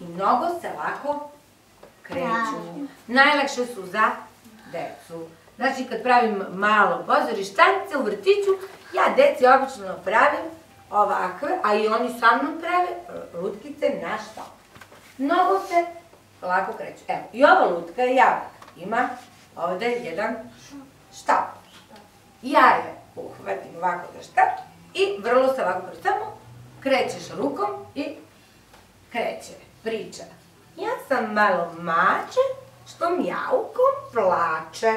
i mnogo se lako kreću. Najlakše su za decu. Znači, kad pravim malo pozoriš stanice u vrtiću, ja deci obično pravim ovakve, a i oni sa mnom prave lutkice na štap. Mnogo se lako kreću. Evo, i ova lutka je jabuka. Ima ovde jedan štap. Ja je uhvatim ovako za štap i vrlo se lako kreću. Samo krećeš rukom i kreće, priča. Ja sam malo mače, što mjaukom plače.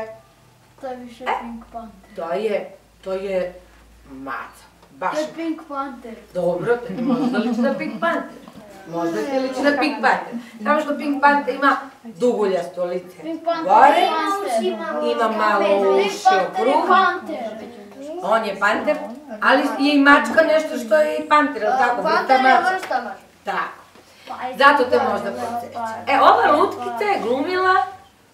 To je više E. Pink Panther. To je, to je maca. Baš To je Pink Panther. Dobro, te možda liči na Pink Panther. Možda ti liči na Pink Panther. Samo što Pink Panther ima duguljasto lice. Pink Panther Gore, ima malo uši. Panther. On je panter, ali je i mačka nešto što je i panter, ali tako? vrsta Panther je vrsta mačka. Tako. Zato te možda podsjeća. E, ova lutkica je glumila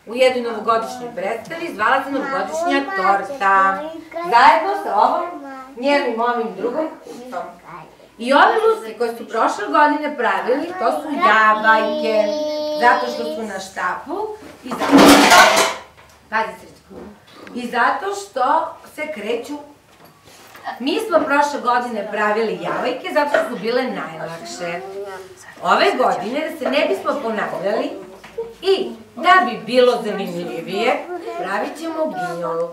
u jednoj novogodišnjoj predstavi, zvala se novogodišnja torta. Zajedno sa ovom njenim ovim drugom kutom. I ove lutke koje su prošle godine pravili, to su jabajke, zato što su na štapu i zato što... Pazi srećko. I zato što se kreću Mi smo prošle godine pravili javajke zato što su bile najlakše. Ove godine, da se ne bismo ponavljali i da bi bilo zanimljivije, pravit ćemo ginjolu.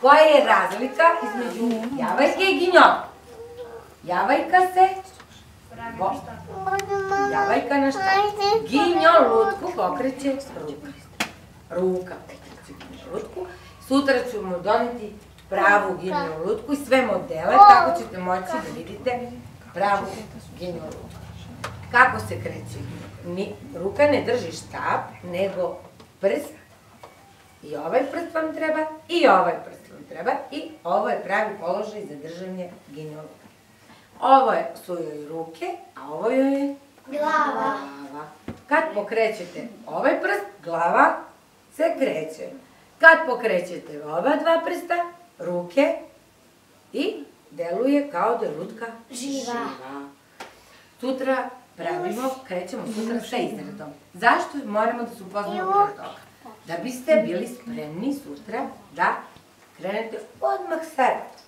Koja je razlika između javajke i ginjola? Javajka se... Javajka na šta? Ginjol lutku pokreće ruka. Ruka pokreće lutku. Sutra ćemo doneti pravu ginjol lutku i sve modele, tako ćete moći da vidite pravu ginjol lutku. Kako se kreće? Ni, ruka ne drži štap, nego prst. I ovaj prst vam treba, i ovaj prst vam treba, i ovo je pravi položaj za držanje ginjol lutke. Ovo su joj ruke, a ovo joj je Glava. glava. Kad pokrećete ovaj prst, glava se kreće. Kad pokrećete ova dva prsta, ruke i deluje kao da je lutka Živa. Sutra pravimo, krećemo sutra sa izradom. Zašto moramo da se upoznamo pre toga? Da biste bili spremni sutra da krenete odmah sa radom.